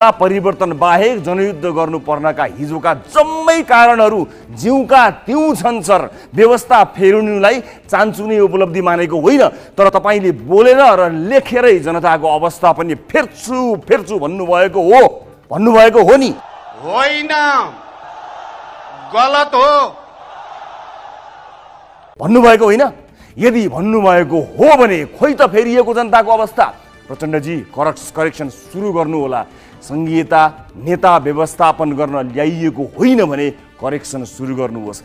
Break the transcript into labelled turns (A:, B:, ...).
A: परिवर्तन बाहेक जनयुद्ध गर्नु पर्नका हिजोका जम्मै कारणहरू जिउका तिउ छन् सर। व्यवस्था फेरिनुलाई चान्चुने उपलब्धि मानेको होइन तर तपाईँले बोलेर र लेखेरै जनताको अवस्था पनि फेर्छु फेर्छु भन्नुभएको हो। भन्नुभएको हो नि।
B: होइन। गलत हो।
A: भन्नुभएको होइन? यदि भन्नुभएको हो भने खोइ त फेरिएको जनताको अवस्था। प्रचण्डजी करक्स करेक्सन सुरु गर्नुहोला। सङ्घीयता नेता व्यवस्थापन गर्न ल्याइएको होइन भने करेक्सन सुरु गर्नुहोस्।